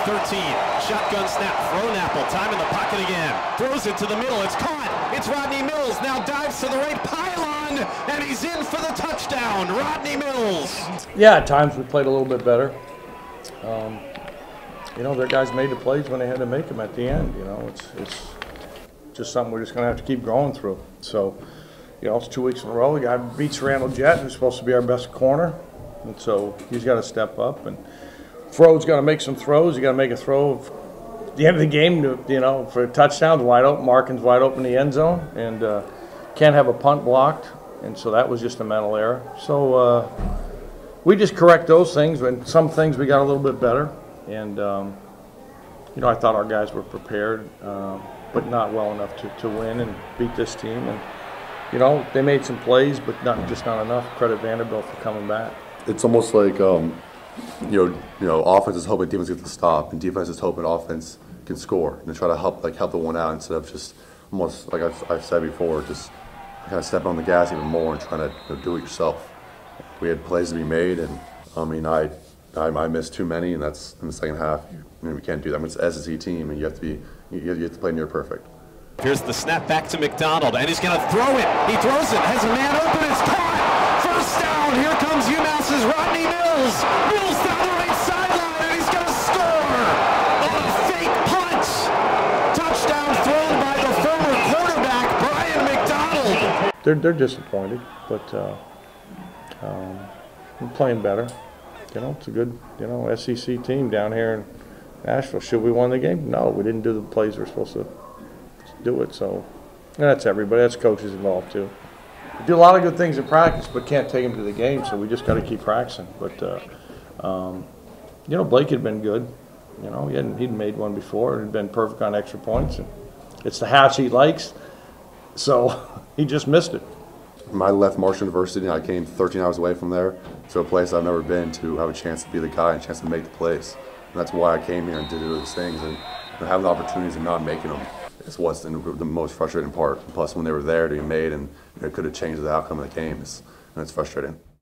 Shotgun snap, Frohnapfel, time in the pocket again. Throws it to the middle, it's caught. It's Rodney Mills, now dives to the right pylon, and he's in for the touchdown. Rodney Mills. Yeah, at times we played a little bit better. Um, you know, their guys made the plays when they had to make them at the end. You know, it's, it's just something we're just going to have to keep going through. So, you know, it's two weeks in a row. The guy beats Randall Jette, who's supposed to be our best corner. And so he's got to step up. And Fro's got to make some throws. He got to make a throw at the end of the game, to, you know, for a touchdown, wide open. Marken's wide open in the end zone. And uh, can't have a punt blocked. And so that was just a mental error. So uh, we just correct those things. And some things we got a little bit better. And, um, you know, I thought our guys were prepared, uh, but not well enough to, to win and beat this team. And, you know, they made some plays, but not just not enough. Credit Vanderbilt for coming back. It's almost like um, you know, you know, offense is hoping defense gets the stop, and defense is hoping offense can score and try to help like help the one out instead of just almost like I've, I've said before, just kind of stepping on the gas even more and trying to you know, do it yourself. We had plays to be made, and I mean, I I, I missed too many, and that's in the second half. I mean, we can't do that. I mean, it's an SEC team, and you have to be you have to play near perfect. Here's the snap back to McDonald, and he's going to throw it. He throws it, has a man open, it's caught. First down. Here comes UMass's Rodney Mills. Mills down the right sideline, and he's going to score on a fake punt. Touchdown thrown by the former quarterback Brian McDonald. They're they're disappointed, but uh, um, we're playing better. You know, it's a good you know SEC team down here in Nashville. Should we won the game? No, we didn't do the plays we're supposed to do it. So that's everybody. That's coaches involved too. We do a lot of good things in practice, but can't take them to the game. So we just got to keep practicing. But uh, um, you know, Blake had been good. You know, he hadn't he'd made one before. He'd been perfect on extra points, and it's the hatch he likes. So he just missed it. I left Marshall University, and I came 13 hours away from there to a place I've never been to have a chance to be the guy and a chance to make the place. And that's why I came here and did all those things. And, and having the opportunities and not making them is what's the, the most frustrating part. Plus, when they were there to be made and it could have changed the outcome of the games, and it's frustrating.